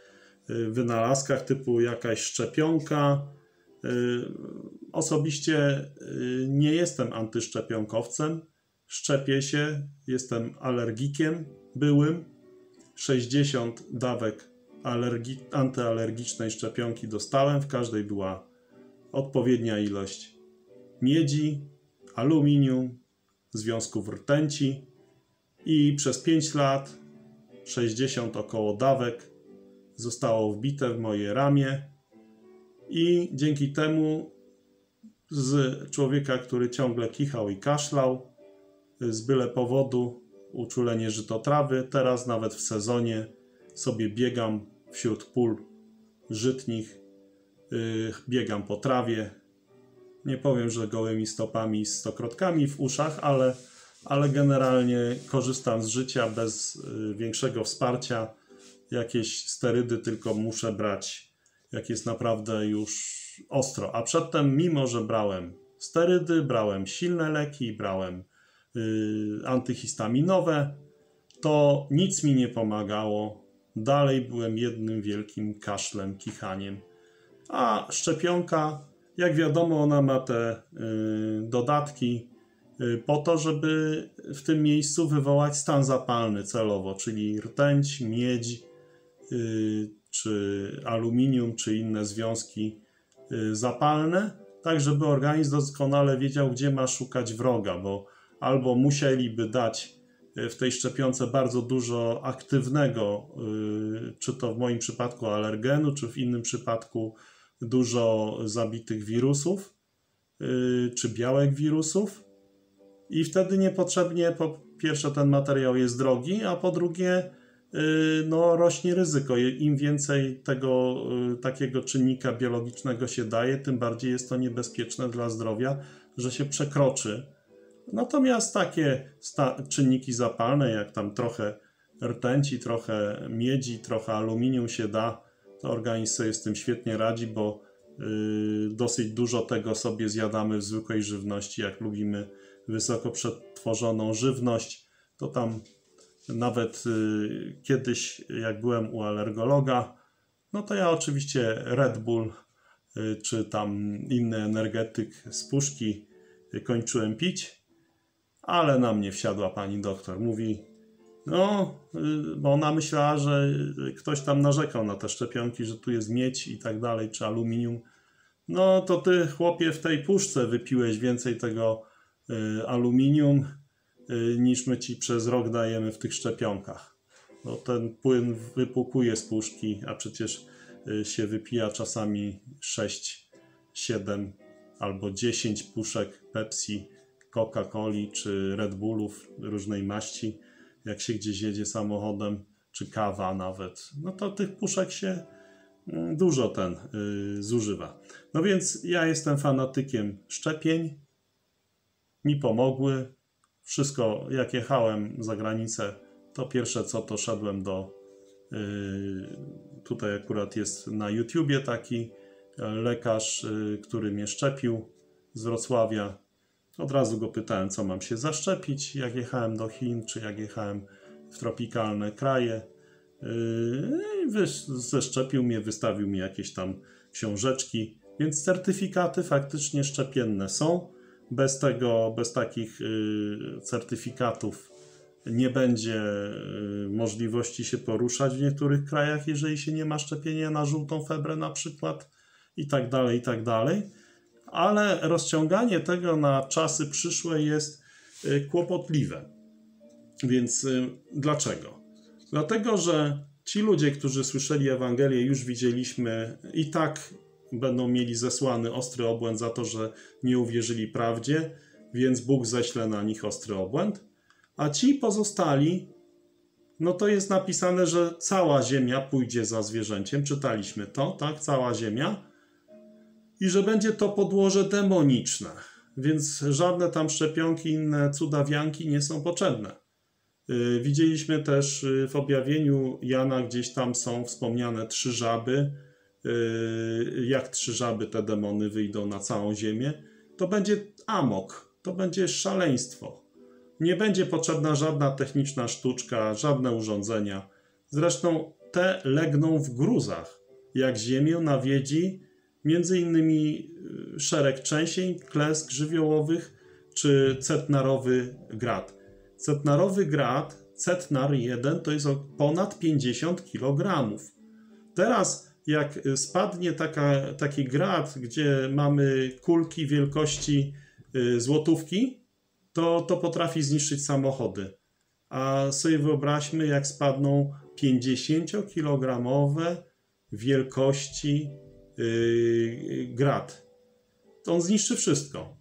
y, wynalazkach typu jakaś szczepionka, Y, osobiście y, nie jestem antyszczepionkowcem. Szczepię się, jestem alergikiem byłym. 60 dawek alergi- antyalergicznej szczepionki dostałem. W każdej była odpowiednia ilość miedzi, aluminium, związków rtęci i przez 5 lat 60 około dawek zostało wbite w moje ramię i dzięki temu z człowieka, który ciągle kichał i kaszlał, z byle powodu, uczulenie żytotrawy, teraz nawet w sezonie sobie biegam wśród pól żytnich, yy, biegam po trawie. Nie powiem, że gołymi stopami stokrotkami w uszach, ale, ale generalnie korzystam z życia bez yy, większego wsparcia. Jakieś sterydy tylko muszę brać jak jest naprawdę już ostro. A przedtem, mimo że brałem sterydy, brałem silne leki, brałem yy, antyhistaminowe, to nic mi nie pomagało. Dalej byłem jednym wielkim kaszlem, kichaniem. A szczepionka, jak wiadomo, ona ma te yy, dodatki yy, po to, żeby w tym miejscu wywołać stan zapalny celowo, czyli rtęć, miedź, yy, czy aluminium, czy inne związki y, zapalne, tak żeby organizm doskonale wiedział, gdzie ma szukać wroga, bo albo musieliby dać y, w tej szczepionce bardzo dużo aktywnego, y, czy to w moim przypadku alergenu, czy w innym przypadku dużo zabitych wirusów, czy białek wirusów. I wtedy niepotrzebnie, po pierwsze, ten materiał jest drogi, a po drugie, Y, no, rośnie ryzyko. Im więcej tego y, takiego czynnika biologicznego się daje, tym bardziej jest to niebezpieczne dla zdrowia, że się przekroczy. Natomiast takie czynniki zapalne, jak tam trochę rtęci, trochę miedzi, trochę aluminium się da, organizm sobie z tym świetnie radzi, bo yy, dosyć dużo tego sobie zjadamy w zwykłej żywności. Jak lubimy wysoko przetworzoną żywność, to tam nawet y, kiedyś, jak byłem u alergologa, no to ja oczywiście Red Bull y, czy tam inny energetyk z puszki kończyłem pić, ale na mnie wsiadła pani doktor. Mówi: No, y, bo ona myślała, że ktoś tam narzekał na te szczepionki, że tu jest miedź i tak dalej, czy aluminium. No to ty, chłopie, w tej puszce wypiłeś więcej tego y, aluminium, y, niż my ci przez rok dajemy w tych szczepionkach. No, ten płyn wypukuje z puszki, a przecież y, się wypija czasami 6, 7 albo 10 puszek Pepsi, Coca-Coli czy Red Bullów różnej maści, jak się gdzieś jedzie samochodem, czy kawa nawet. No to tych puszek się mm, dużo ten y, zużywa. No więc ja jestem fanatykiem szczepień. Mi pomogły. Wszystko, jak jechałem za granicę, to pierwsze co to szedłem do. y, Tutaj akurat jest na YouTubie taki lekarz, y, który mnie szczepił z Wrocławia. Od razu go pytałem, co mam się zaszczepić, jak jechałem do Chin, czy jak jechałem w tropikalne kraje. Yy, Zeszczepił mnie, wystawił mi jakieś tam książeczki, więc certyfikaty faktycznie szczepienne są. Bez tego, bez takich yy, certyfikatów nie będzie yy, możliwości się poruszać w niektórych krajach, jeżeli się nie ma szczepienia na żółtą febrę na przykład i tak dalej, i tak dalej. Ale rozciąganie tego na czasy przyszłe jest y, kłopotliwe. Więc y, dlaczego? Dlatego, że ci ludzie, którzy słyszeli Ewangelię, już widzieliśmy, i tak będą mieli zesłany ostry obłęd za to, że nie uwierzyli prawdzie, więc Bóg ześle na nich ostry obłęd. A ci pozostali, no to jest napisane, że cała ziemia pójdzie za zwierzęciem. Czytaliśmy to, tak? Cała ziemia. I że będzie to podłoże demoniczne. Więc żadne tam szczepionki, inne cudawianki nie są potrzebne. Yy, Widzieliśmy też yy, w objawieniu Jana, gdzieś tam są wspomniane trzy żaby. Yy, Jak trzy żaby te demony wyjdą na całą ziemię, to będzie amok, to będzie szaleństwo. Nie będzie potrzebna żadna techniczna sztuczka, żadne urządzenia. Zresztą te legną w gruzach, jak ziemię nawiedzi między innymi y, szereg trzęsień, klęsk żywiołowych czy cetnarowy grad. Cetnarowy grad, cetnar 1 to jest ponad 50 kg. Teraz jak spadnie taka, taki grad, gdzie mamy kulki wielkości y, złotówki, to, to potrafi zniszczyć samochody. A sobie wyobraźmy, jak spadną 50-kilogramowe wielkości yy, grad. To on zniszczy wszystko.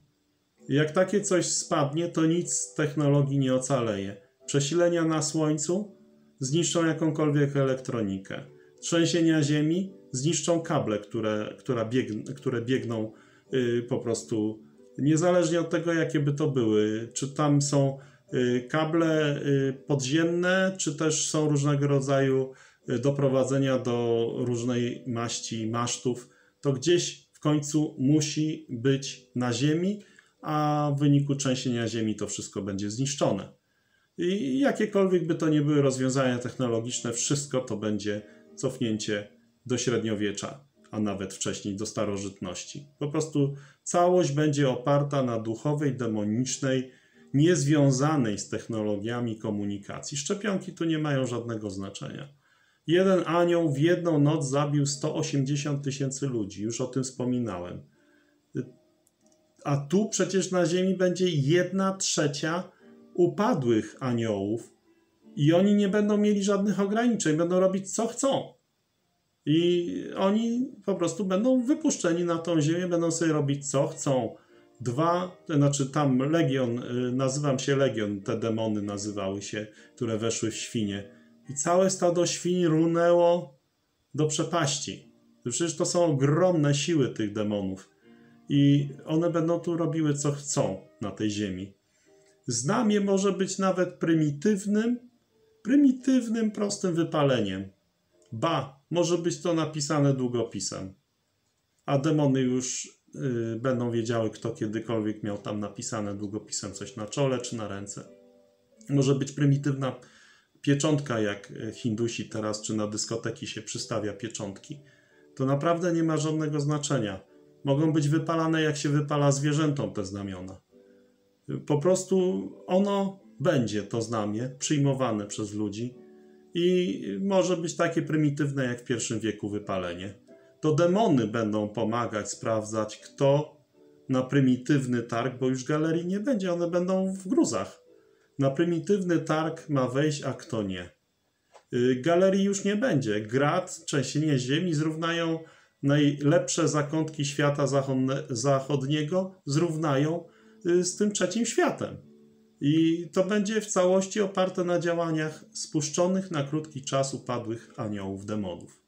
Jak takie coś spadnie, to nic z technologii nie ocaleje. Przesilenia na Słońcu zniszczą jakąkolwiek elektronikę. Trzęsienia Ziemi zniszczą kable, które, które, biegn, które biegną yy, po prostu niezależnie od tego, jakie by to były. Czy tam są y, kable y, podziemne, czy też są różnego rodzaju doprowadzenia do różnej maści masztów, to gdzieś w końcu musi być na Ziemi, a w wyniku trzęsienia Ziemi to wszystko będzie zniszczone. I jakiekolwiek by to nie były rozwiązania technologiczne, wszystko to będzie cofnięcie do średniowiecza, a nawet wcześniej do starożytności. Po prostu całość będzie oparta na duchowej, demonicznej, niezwiązanej z technologiami komunikacji. Szczepionki tu nie mają żadnego znaczenia. Jeden anioł w jedną noc zabił 180 tysięcy ludzi, już o tym wspominałem. A tu przecież na Ziemi będzie jedna trzecia upadłych aniołów i oni nie będą mieli żadnych ograniczeń, będą robić co chcą. I oni po prostu będą wypuszczeni na tą ziemię, będą sobie robić co chcą. Dwa, to znaczy tam legion, y, nazywam się legion, te demony nazywały się, które weszły w świnie. I całe stado świń runęło do przepaści. Przecież to są ogromne siły tych demonów. I one będą tu robiły co chcą na tej ziemi. Znamie może być nawet prymitywnym, prymitywnym, prostym wypaleniem. Ba, może być to napisane długopisem. A demony już y, będą wiedziały, kto kiedykolwiek miał tam napisane długopisem coś na czole czy na ręce. Może być prymitywna pieczątka, jak Hindusi teraz, czy na dyskoteki się przystawia pieczątki. To naprawdę nie ma żadnego znaczenia. Mogą być wypalane, jak się wypala zwierzętom te znamiona. Po prostu ono będzie to znamie przyjmowane przez ludzi i może być takie prymitywne jak w pierwszym wieku wypalenie. To demony będą pomagać sprawdzać, kto na prymitywny targ, bo już galerii nie będzie, one będą w gruzach. Na prymitywny targ ma wejść, a kto nie. Y, galerii już nie będzie. Grad, trzęsienie ziemi zrównają najlepsze zakątki świata zachodniego, zrównają y, z tym trzecim światem. I to będzie w całości oparte na działaniach spuszczonych na krótki czas upadłych aniołów demonów.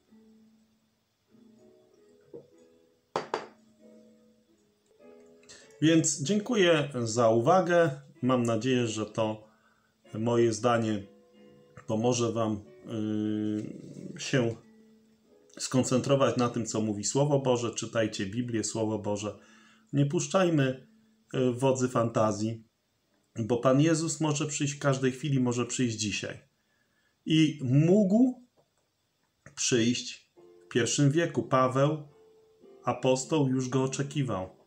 Więc dziękuję za uwagę. Mam nadzieję, że to moje zdanie pomoże Wam yy, się skoncentrować na tym, co mówi Słowo Boże. Czytajcie Biblię, Słowo Boże. Nie puszczajmy yy, wodzy fantazji, bo Pan Jezus może przyjść w każdej chwili, może przyjść dzisiaj. I mógł przyjść w pierwszym wieku. Paweł, apostoł, już go oczekiwał.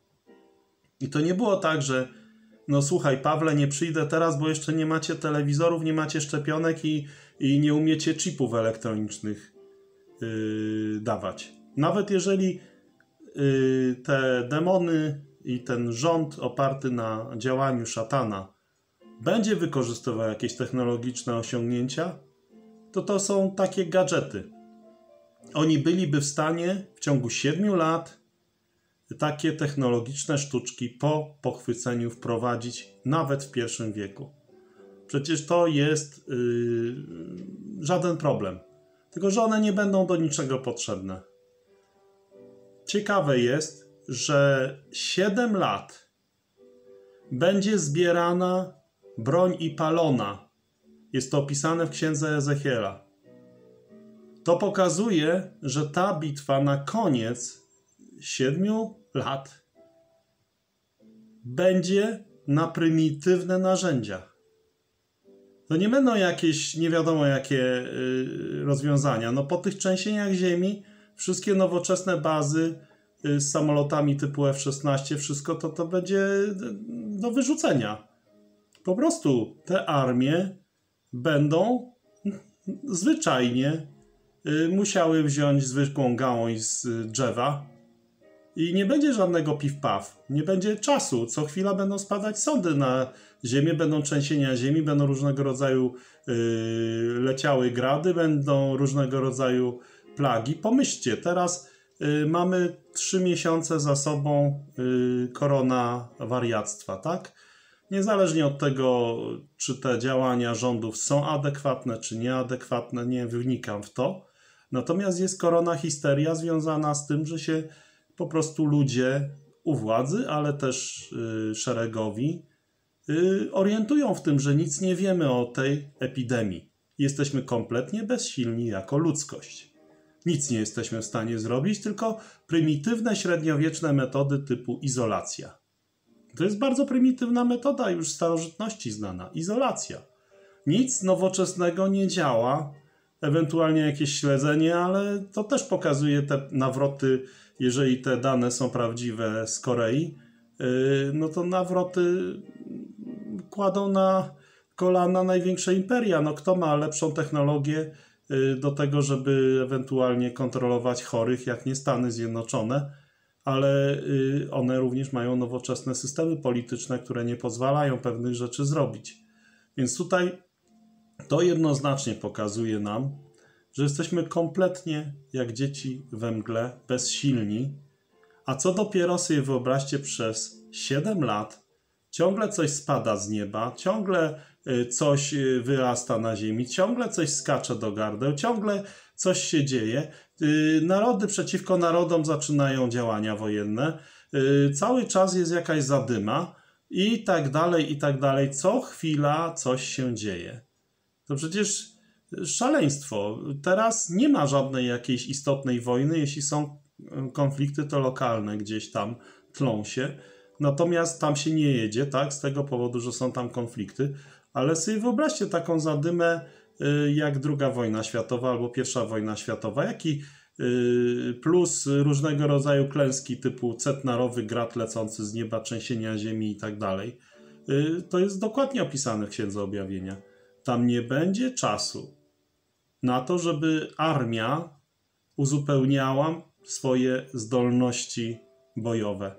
I to nie było tak, że no słuchaj, Pawle, nie przyjdę teraz, bo jeszcze nie macie telewizorów, nie macie szczepionek i, i nie umiecie chipów elektronicznych yy, dawać. Nawet jeżeli yy, te demony i ten rząd oparty na działaniu szatana będzie wykorzystywał jakieś technologiczne osiągnięcia, to to są takie gadżety. Oni byliby w stanie w ciągu 7 lat takie technologiczne sztuczki po pochwyceniu wprowadzić nawet w pierwszym wieku. Przecież to jest yy, żaden problem. Tylko, że one nie będą do niczego potrzebne. Ciekawe jest, że 7 lat będzie zbierana broń i palona. Jest to opisane w księdze Ezechiela. To pokazuje, że ta bitwa na koniec siedmiu lat będzie na prymitywne narzędzia. To nie będą jakieś nie wiadomo jakie y, rozwiązania. No po tych trzęsieniach ziemi wszystkie nowoczesne bazy y, z samolotami typu F-16, wszystko to, to będzie do wyrzucenia. Po prostu te armie będą zwyczajnie y, musiały wziąć zwykłą gałąź z drzewa i nie będzie żadnego piw-paw, nie będzie czasu. Co chwila będą spadać sądy na ziemię, będą trzęsienia ziemi, będą różnego rodzaju yy, leciały grady, będą różnego rodzaju plagi. Pomyślcie, teraz yy, mamy trzy miesiące za sobą yy, korona wariactwa, tak? Niezależnie od tego, czy te działania rządów są adekwatne, czy nieadekwatne, nie wnikam w to. Natomiast jest korona histeria związana z tym, że się po prostu ludzie u władzy, ale też y, szeregowi y, orientują w tym, że nic nie wiemy o tej epidemii. Jesteśmy kompletnie bezsilni jako ludzkość. Nic nie jesteśmy w stanie zrobić, tylko prymitywne średniowieczne metody typu izolacja. To jest bardzo prymitywna metoda, już z starożytności znana. Izolacja. Nic nowoczesnego nie działa, ewentualnie jakieś śledzenie, ale to też pokazuje te nawroty jeżeli te dane są prawdziwe z Korei, y, no to nawroty kładą na kolana największe imperia. No kto ma lepszą technologię y, do tego, żeby ewentualnie kontrolować chorych, jak nie Stany Zjednoczone, ale y, one również mają nowoczesne systemy polityczne, które nie pozwalają pewnych rzeczy zrobić. Więc tutaj to jednoznacznie pokazuje nam, że jesteśmy kompletnie jak dzieci we mgle, bezsilni, a co dopiero sobie wyobraźcie przez 7 lat, ciągle coś spada z nieba, ciągle y, coś y, wyrasta na ziemi, ciągle coś skacze do gardeł, ciągle coś się dzieje. Y, narody przeciwko narodom zaczynają działania wojenne, cały czas jest jakaś zadyma i tak dalej, i tak dalej. Co chwila coś się dzieje. To przecież szaleństwo. Teraz nie ma żadnej jakiejś istotnej wojny. Jeśli są konflikty, to lokalne gdzieś tam tlą się. Natomiast tam się nie jedzie, tak? Z tego powodu, że są tam konflikty. Ale sobie wyobraźcie taką zadymę e, jak druga wojna światowa albo pierwsza wojna światowa, jaki e, plus różnego rodzaju klęski typu cetnarowy grat lecący z nieba, trzęsienia ziemi i tak dalej. y, to jest dokładnie opisane w Księdze Objawienia. Tam nie będzie czasu na to, żeby armia uzupełniała swoje zdolności bojowe.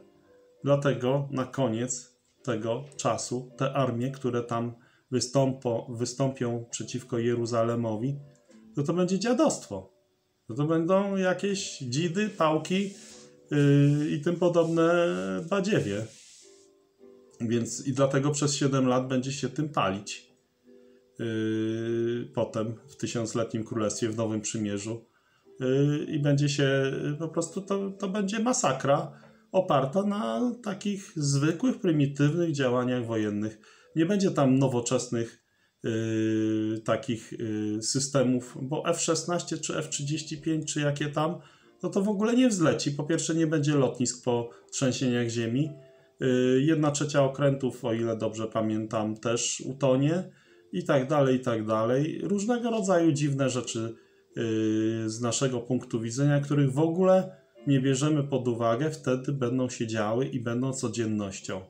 Dlatego na koniec tego czasu te armie, które tam wystąpą, wystąpią przeciwko Jeruzalemowi, to to będzie dziadostwo. To, to będą jakieś dzidy, pałki yy, i tym podobne badziewie. Więc i dlatego przez 7 lat będzie się tym palić. Yy, potem w tysiącletnim królestwie, w Nowym Przymierzu. Yy, I będzie się po prostu to, to będzie masakra oparta na takich zwykłych, prymitywnych działaniach wojennych. Nie będzie tam nowoczesnych yy, takich yy, systemów, bo F-16 czy F-35 czy jakie tam, no to w ogóle nie wzleci. Po pierwsze nie będzie lotnisk po trzęsieniach ziemi. Yy, jedna trzecia okrętów, o ile dobrze pamiętam, też utonie i tak dalej, i tak dalej. Różnego rodzaju dziwne rzeczy yy, z naszego punktu widzenia, których w ogóle nie bierzemy pod uwagę, wtedy będą się działy i będą codziennością.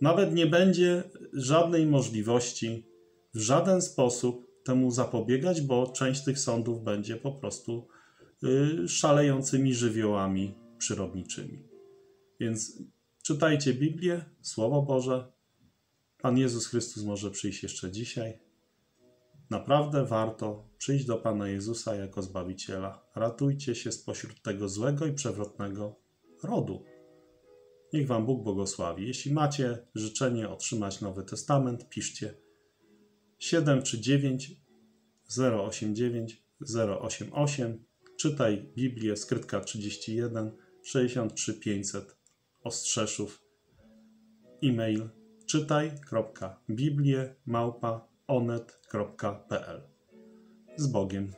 Nawet nie będzie żadnej możliwości w żaden sposób temu zapobiegać, bo część tych sądów będzie po prostu yy, szalejącymi żywiołami przyrodniczymi. Więc czytajcie Biblię, Słowo Boże. Pan Jezus Chrystus może przyjść jeszcze dzisiaj. Naprawdę warto przyjść do Pana Jezusa jako Zbawiciela. Ratujcie się spośród tego złego i przewrotnego rodu. Niech Wam Bóg błogosławi. Jeśli macie życzenie otrzymać Nowy Testament, piszcie 739 089 088. Czytaj Biblię, skrytka 31 63 500 Ostrzeszów. E-mail czytaj.biblię małpa onet.pl Z Bogiem.